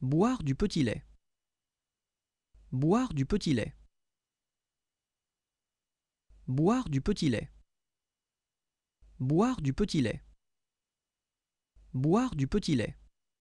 Boire du petit lait. Boire du petit lait. Boire du petit lait. Boire du petit lait. Boire du petit lait.